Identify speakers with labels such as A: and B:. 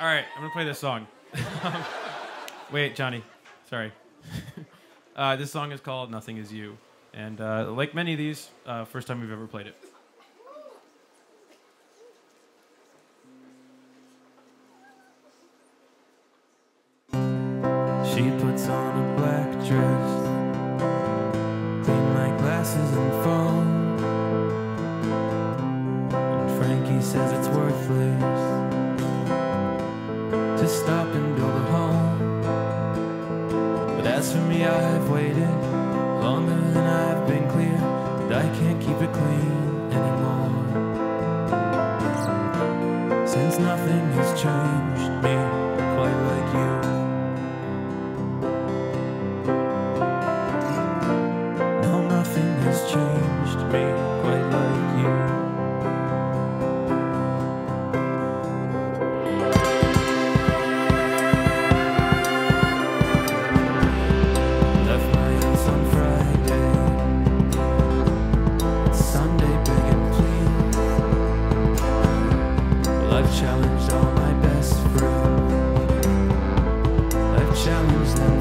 A: All right, I'm gonna play this song. Wait, Johnny. Sorry. uh, this song is called "Nothing Is U," and uh, like many of these, uh, first time we've ever played it.
B: She puts on a black dress, clean my glasses and phone. And Frankie says it's worthless I've waited longer than I've been clear, and I can't keep it clean anymore. Since nothing has changed me I've challenged all my best friends. I've challenged them.